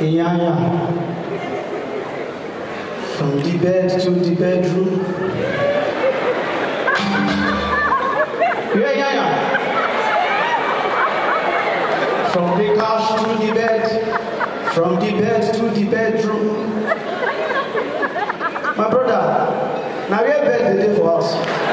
Inyanya. From the bed to the bedroom. You hear From the couch to the bed. From the bed to the bedroom. My brother, now where bed dey for us.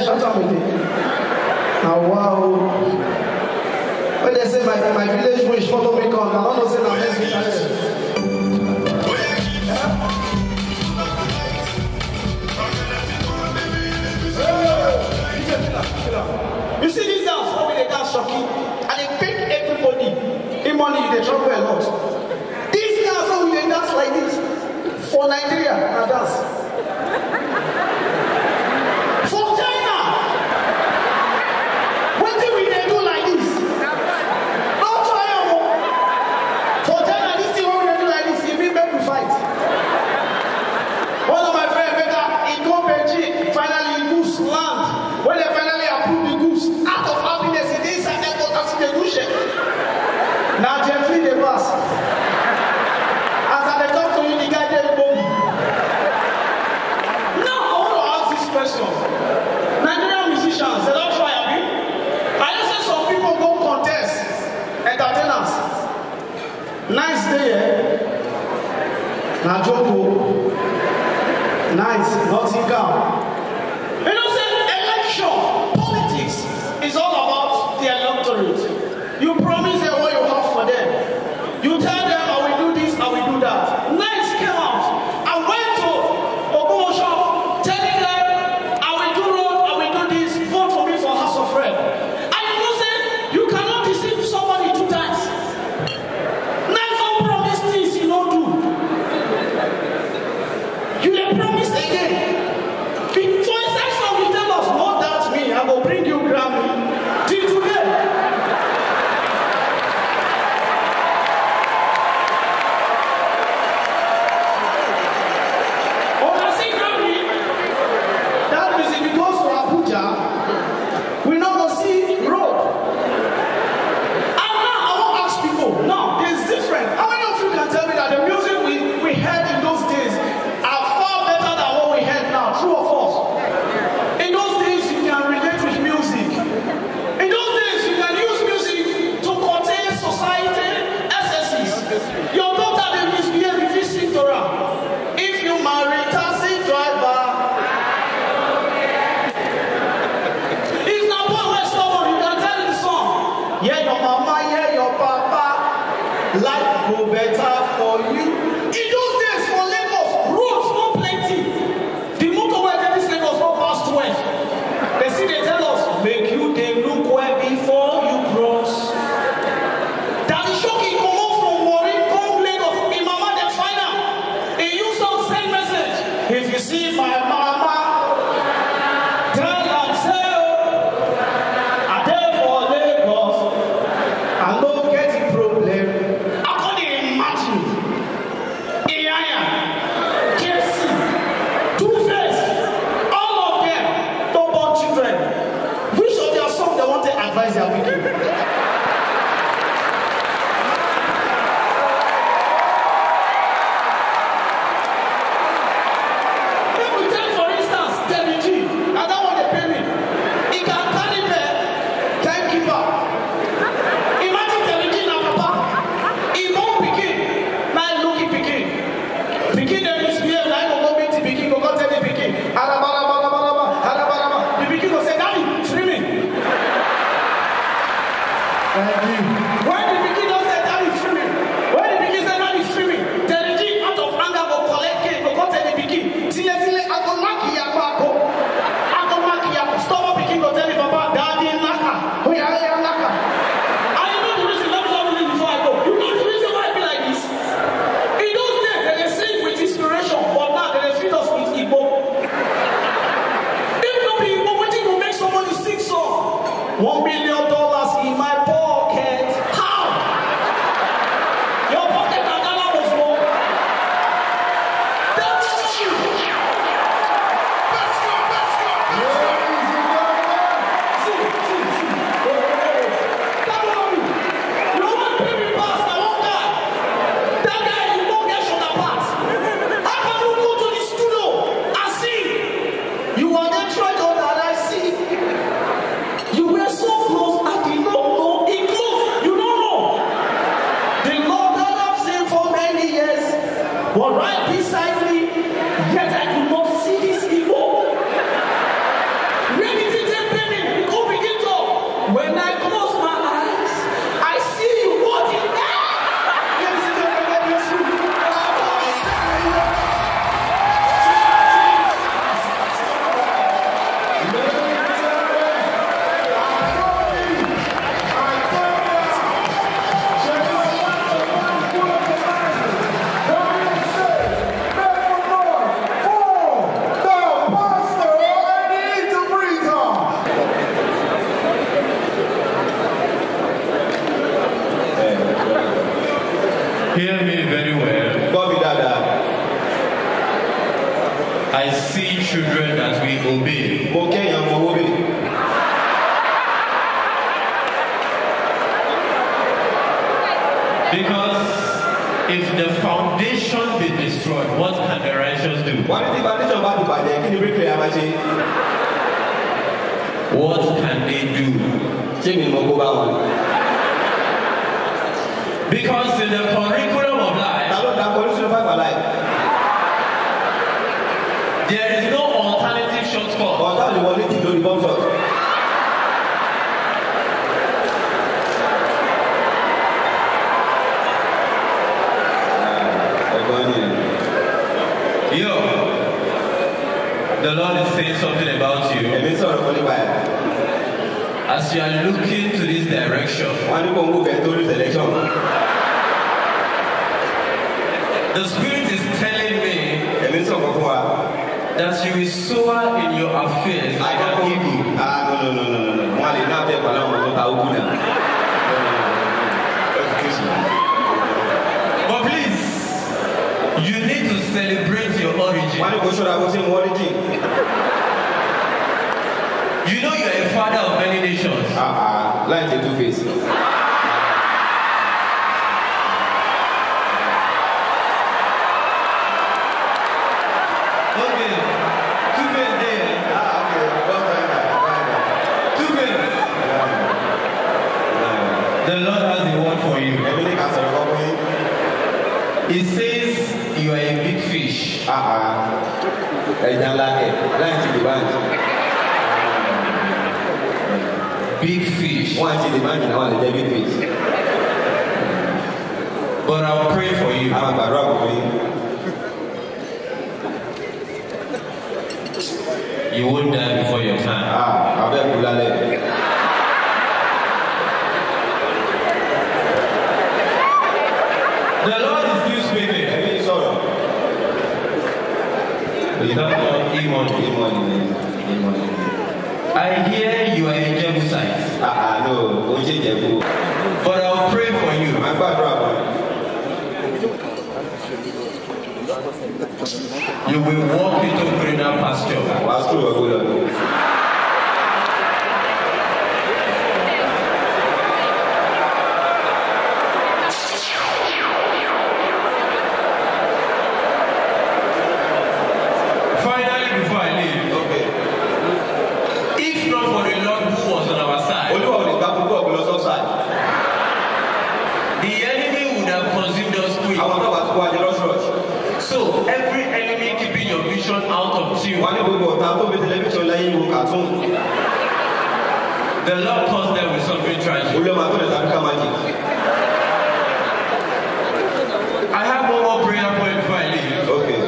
dẹ̀ ṣàtàmùdè àwa o ó say my my village boys follow me come na one of say na next You see this house, how the dance shocking, and they pick everybody. In money, they trouble a lot. This house, how they dance like this, for Nigeria, I dance. wọ́n ní tí foundation bá bàjẹ́ kí ni bricklayer máa ṣe. what can they do? ṣé mi mọ kó bá wọn. because in the curriculum of life. ta ló da curriculum five alive. there is no alternative shortcut. ọ̀tá lè wọlé tí lórí bọ́ńsọ̀tì. about you. Èmi sọ̀rọ̀ mo nípa ẹ̀. As you are looking to this direction. Wọ́n ní kó ń wò tó ní selection. The spirit is telling me. Èmi sọ̀rọ̀ fún wa. That you will soar in your affairs. Àkọ́kọ́ ìlú. Ah no no no no no. Wọ́n á lè ní abẹ́ ìpàdé àwọn ọmọ tó ta But please, you need to celebrate your origin. Wọ́n ní kó ṣọ́ra bó ṣe ń wọ́n origin. You know you are a father of many nations. uh-uh. Ah, ah, like the two face. But I'm praying for you. I'm about for you. You won't die before your time. Ah, I'll be a The Lord is still speaking. Ẹ̀mí sọ̀rọ̀. Without demon, demon, demon. I hear you are a Jebusite. Ah, ah, no, o jẹ Jebu. You will walk into greener pasture. Pasture. The Lord caused them with something tragic. I have one more prayer point before I leave. Okay.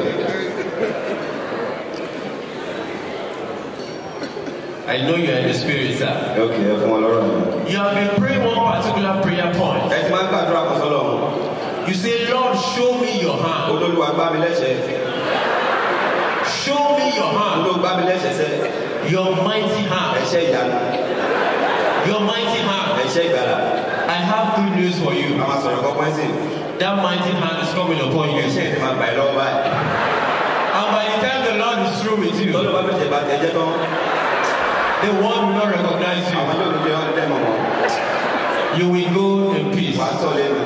I know you are in the spirit, sir. Okay, everyone, all right. You have been praying one particular prayer point. You say, Lord, show me your hand. Show me your hand. Your mighty hand. Your mighty hand. Ẹ̀ṣẹ́ ìgbàlá. I have good news for you. Àwọn sọ̀rọ̀ kọ́kọ́ sí. That mighty hand is coming upon you. Ẹ̀ṣẹ́ ìdí máa gbà lọ́wọ́ báyìí. And by the time the Lord is through with you. Lọ́dọ̀ bá bẹ̀rẹ̀ bá tẹ̀ jẹ́ tán. The world will not recognize you. Àwọn yóò lè dé dẹ́mọ̀ mọ́. You will go in peace. Wàá sọ lẹ́nu.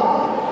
God.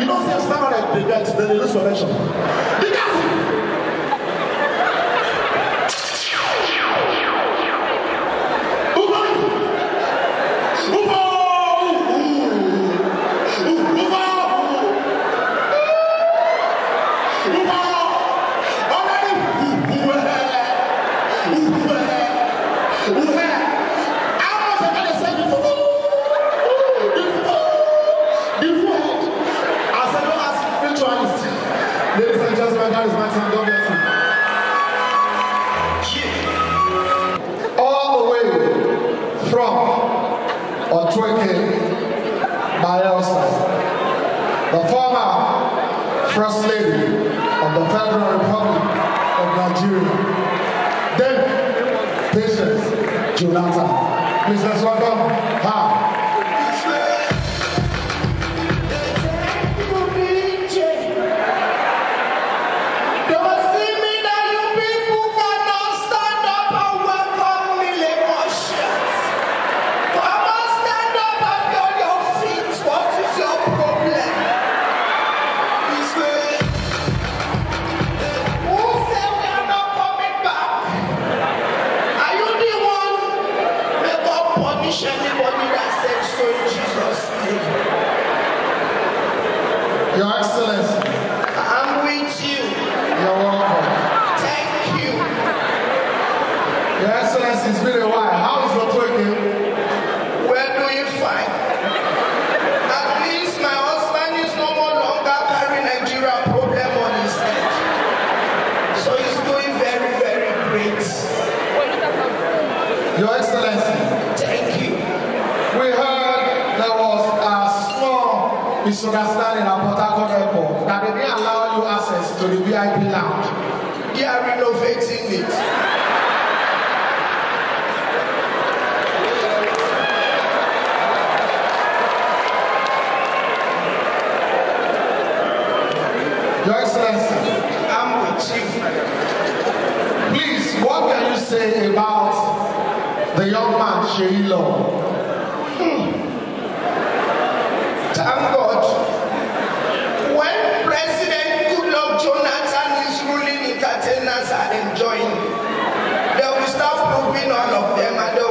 You don't say Sabbath prevents the resurrection. He does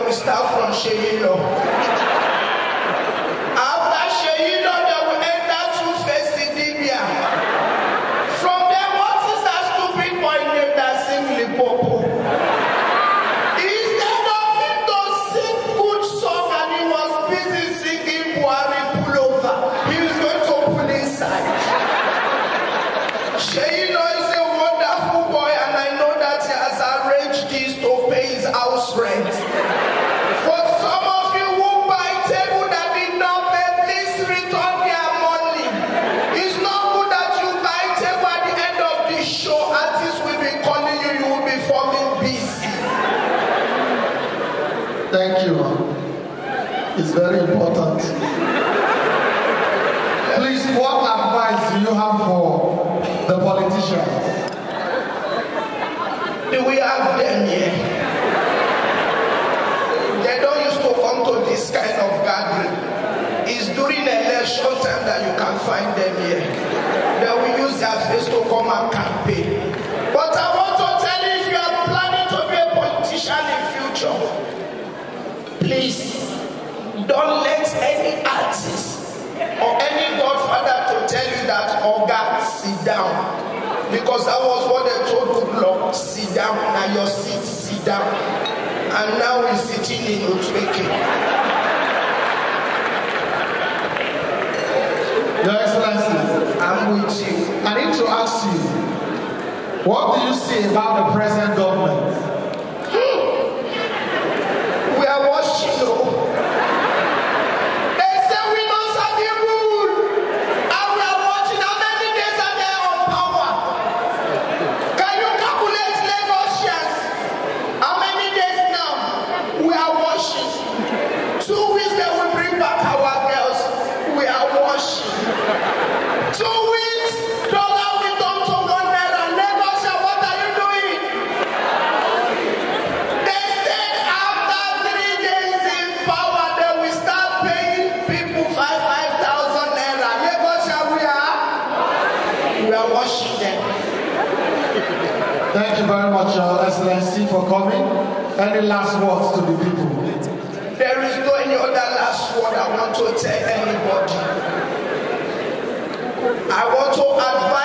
Gustavo from Shevino. is her face to come and campaign. But I want to tell you if you are planning to be a politician in future, please don't let any artist or any godfather to tell you that God, sit down. Because that was what they told Goodluck, sit down, na your seat, sit down. And now we're sitting in Otweke. with you. I need to ask you, what do you see about the present government? Any last words to the people? There is no any other last word I want to tell anybody. I want to advise.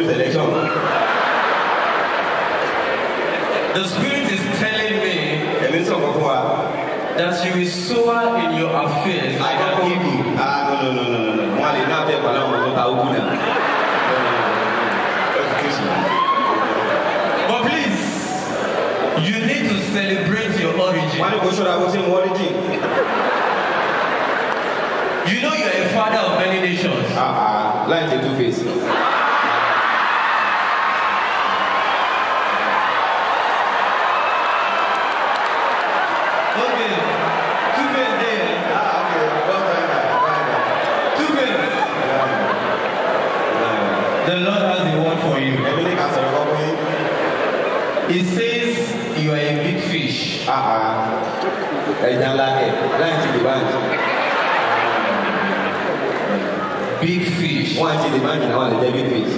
lose the spirit is telling me that you will sower in your affairs. I don't give you. Ah, no, no, no, no, no. Wọ́n lè náà bẹ̀rẹ̀ pàlọ́ àwọn ọ̀tá ogun náà. But please, you need to celebrate your origin. Wọ́n ní kò ṣọ́ra bó ṣe ń You know you are a father of many nations. Ah, ah, like a two faced ẹ̀yàn láyé láyé ti big fish Why á you demand big fish.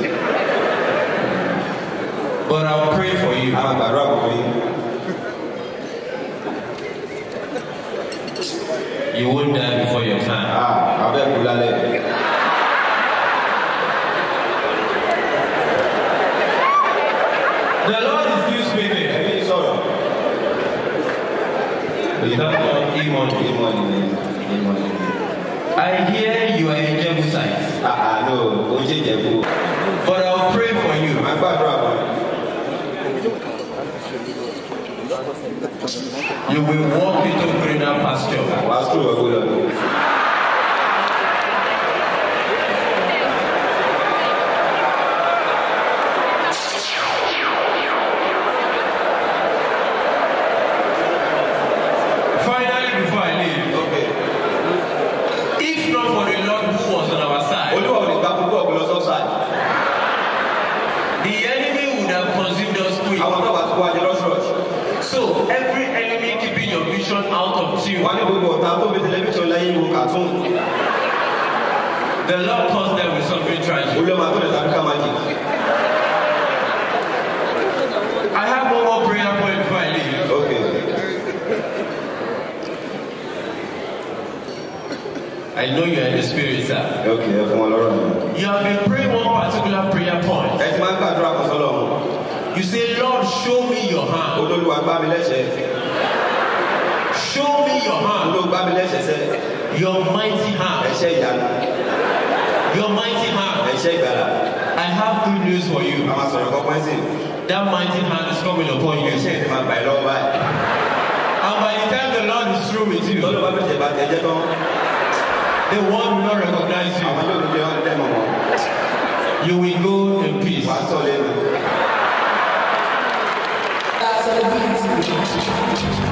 but I will pray for you. àwọn àgbàdo àbúrò yìí. You won't die. I hear you are a Jebusite. Ah, uh, no, Oje Jebu. But I'll pray for you. My brother. You will walk into greener pasture. Pasture, Your mighty hand. Ẹ ṣe ìyára. Your mighty hand. Ẹ ṣe ìgbàlá. I have good news for you. Àwọn sọ̀rọ̀ kọ́kọ́ sí. That mighty hand is coming upon you. Ṣé ìdí máa gbà lọ́wọ́ báyìí? And by the time the Lord is through with you. Lọ́dọ̀ bá bẹ̀rẹ̀ bá tẹ̀ jẹ́ tán. The world will not recognize you. Àwọn yóò lè dẹ́ You will go in peace. Wàá sọ lẹ́nu. That's a beauty.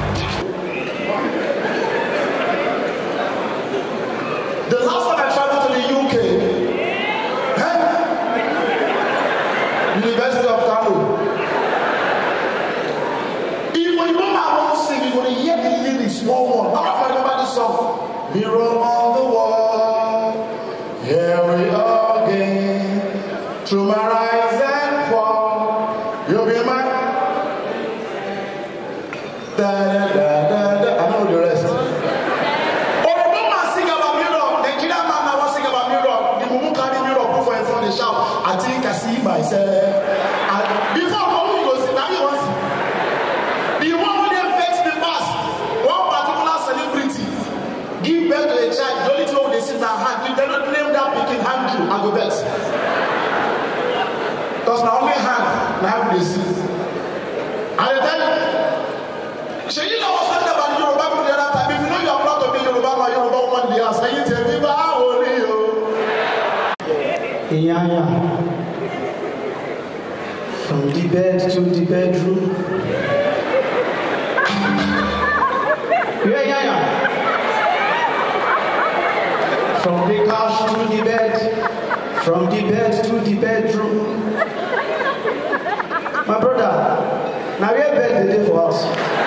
because na only hand na how we see and then ṣe yìí náà wọ́n sọ nígbà ní yorùbá kò ní ẹ̀rọ tàbí if you know your blood to be yorùbá ma yorùbá woman dey ask ẹ̀yin tẹ̀ bí bá wò ní o. ìyá yà from the bed to the bedroom. yeah, yeah. From the couch to the bed, from the bed to the bedroom. aplausos.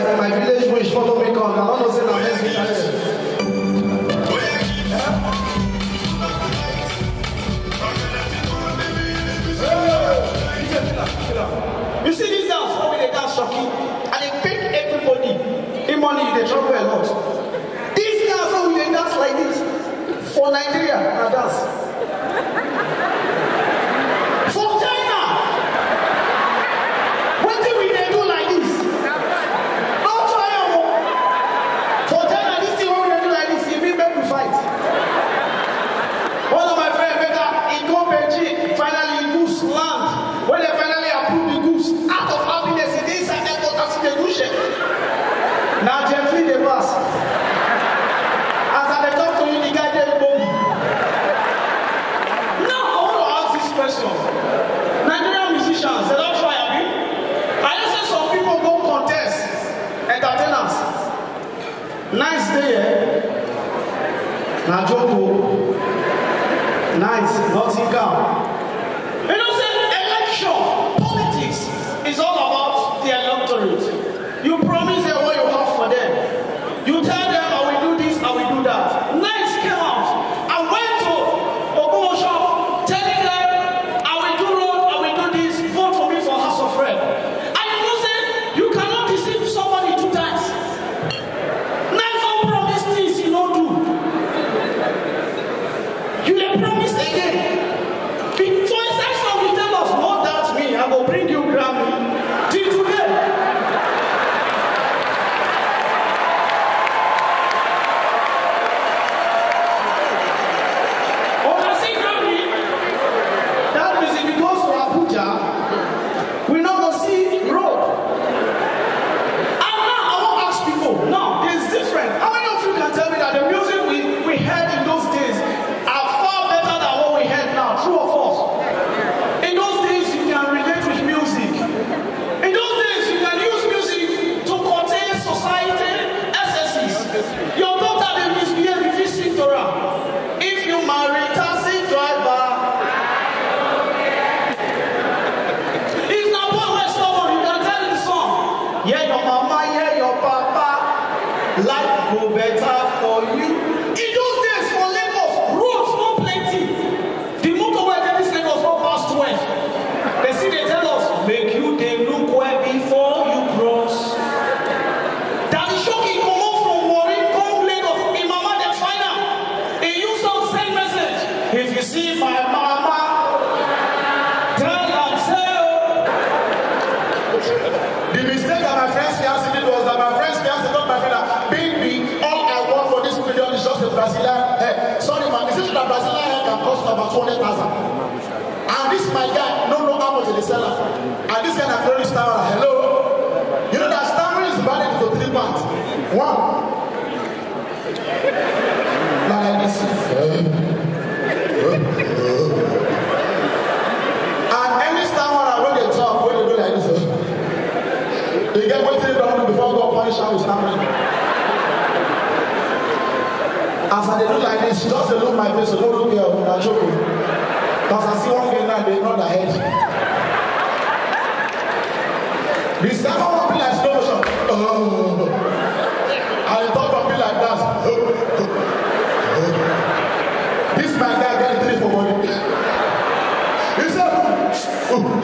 my, my village wish follow me come. I want to say that next You see this dance, how they dance shocking, and they pick everybody. In money, they trouble a lot. This dance, how they dance like this, for Nigeria, and dance. Brazilian hair. Eh, sorry, man, is it that Brazilian hair can cost about 200,000? And this my guy, no know how much they sell And this guy has very stammer. Hello? You know that stammer is valid for three parts. One. and any stammer when they talk, when they do like this, they eh? get waiting they don't before God punish them with stammering. As I dey do like this, she just dey look my face, she don't look here, una joke joking. Cause I see one girl now dey nod her head. The second one be like slow motion. Oh. And the third one be like that. Oh. Oh. This man guy get three for money. He said. oh.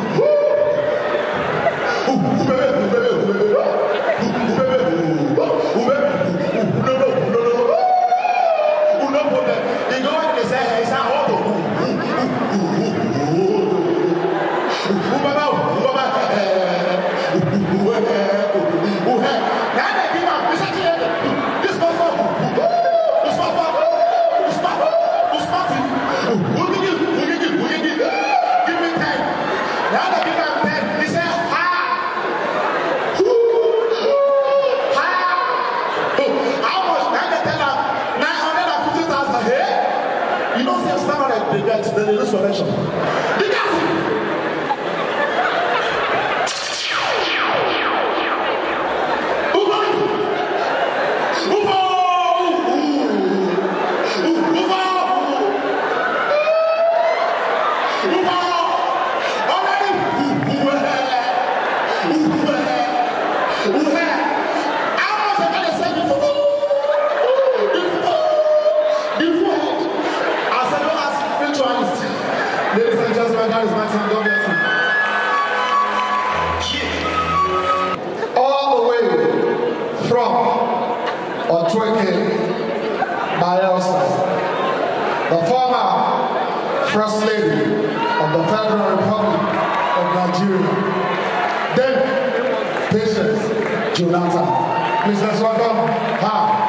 Then, patience, Jonathan. Mr. Swatton, how?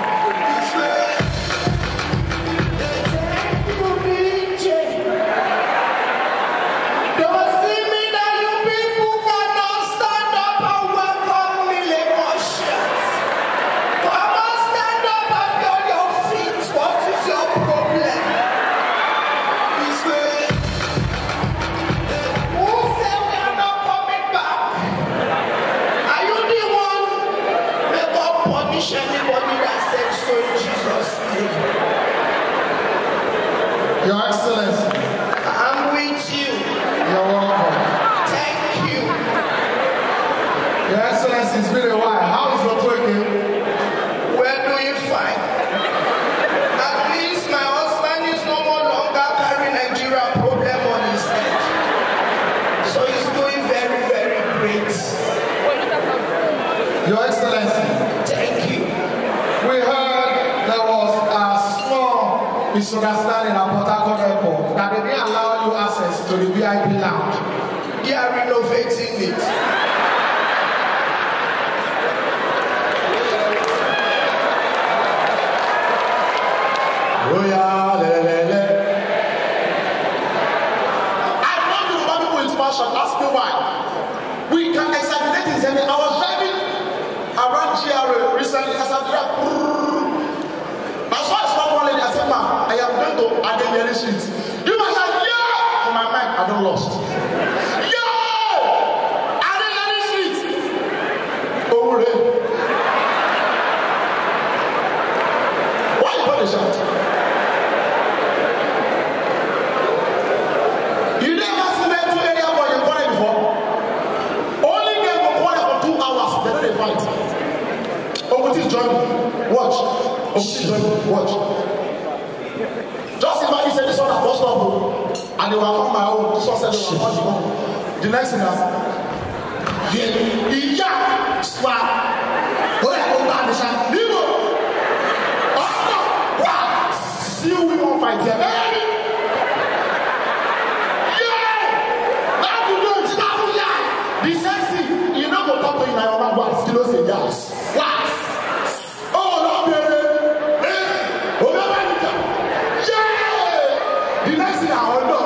ìdásí àwọn náà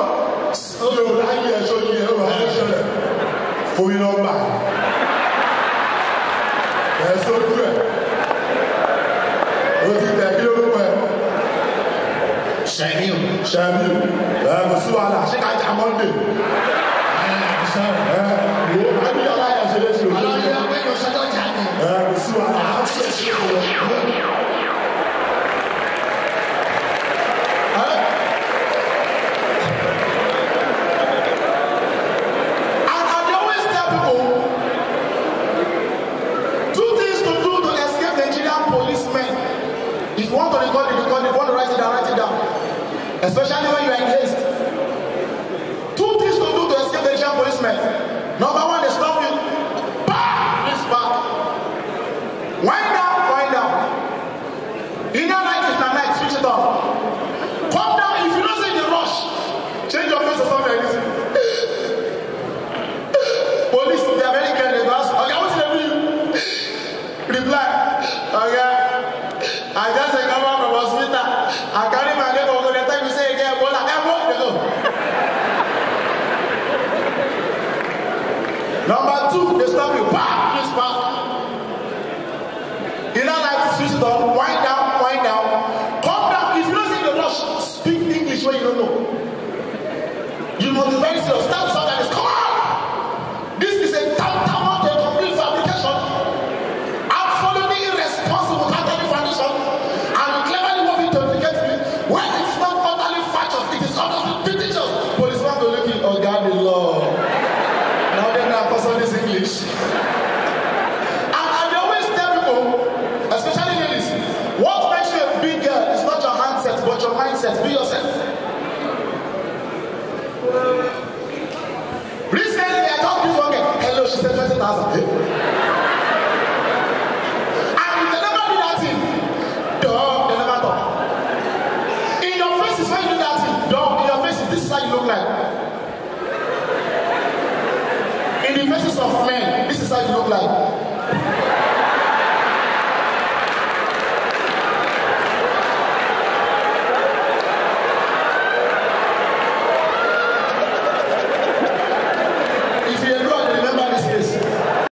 yorùbá yẹ ẹṣọ yẹ yorùbá yẹ ẹṣọ rẹ fúnmi nọ́mbà ẹṣọ ojú ẹ o ti tẹ kí ló ń pẹ. sẹ́mi o. sẹ́mi o. Number two, they stop you. Bah, this man. You don't like system, Wind down, wind down. Come down. If you don't the rush, speak English when you don't know. You must be very serious. Stop be free